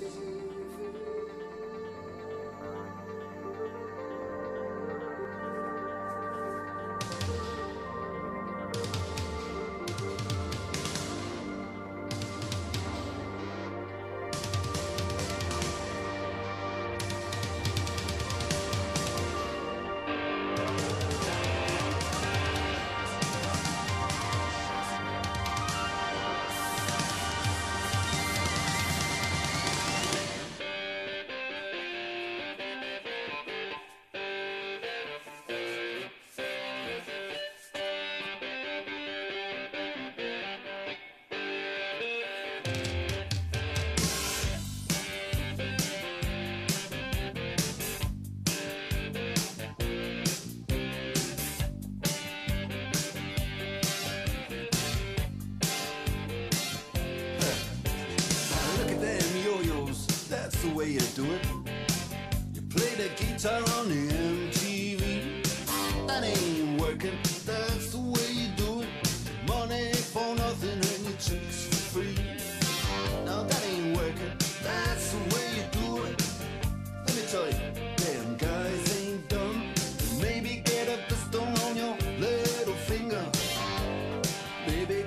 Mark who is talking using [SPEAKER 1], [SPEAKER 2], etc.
[SPEAKER 1] to Stewart. You play the guitar on the MTV. That ain't working, that's the way you do it. Money for nothing and your chicks for free. Now that ain't working, that's the way you do it. Let me tell you, damn guys ain't dumb. Maybe get a pistol on your little finger. Baby,